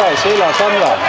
Đoàn.